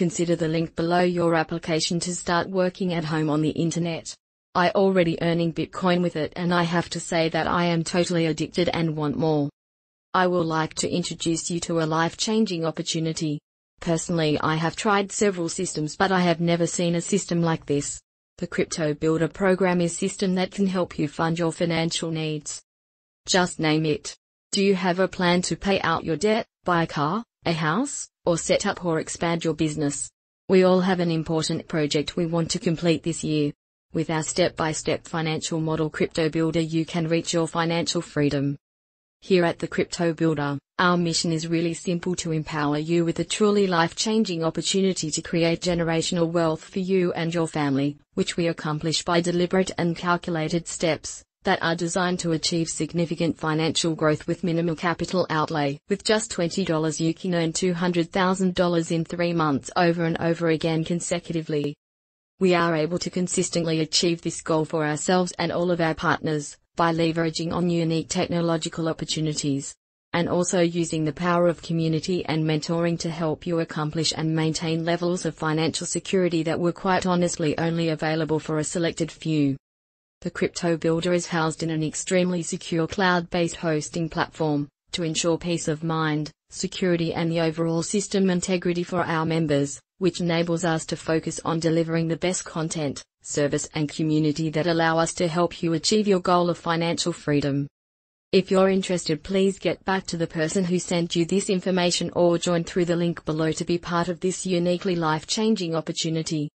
consider the link below your application to start working at home on the internet. I already earning Bitcoin with it and I have to say that I am totally addicted and want more. I will like to introduce you to a life-changing opportunity. Personally, I have tried several systems but I have never seen a system like this. The Crypto Builder program is system that can help you fund your financial needs. Just name it. Do you have a plan to pay out your debt, buy a car, a house, or set up or expand your business? We all have an important project we want to complete this year. With our step-by-step financial model Crypto Builder you can reach your financial freedom. Here at the Crypto Builder, our mission is really simple to empower you with a truly life-changing opportunity to create generational wealth for you and your family, which we accomplish by deliberate and calculated steps that are designed to achieve significant financial growth with minimal capital outlay. With just $20 you can earn $200,000 in 3 months over and over again consecutively. We are able to consistently achieve this goal for ourselves and all of our partners by leveraging on unique technological opportunities and also using the power of community and mentoring to help you accomplish and maintain levels of financial security that were quite honestly only available for a selected few. The Crypto Builder is housed in an extremely secure cloud-based hosting platform to ensure peace of mind, security and the overall system integrity for our members, which enables us to focus on delivering the best content, service and community that allow us to help you achieve your goal of financial freedom. If you're interested please get back to the person who sent you this information or join through the link below to be part of this uniquely life-changing opportunity.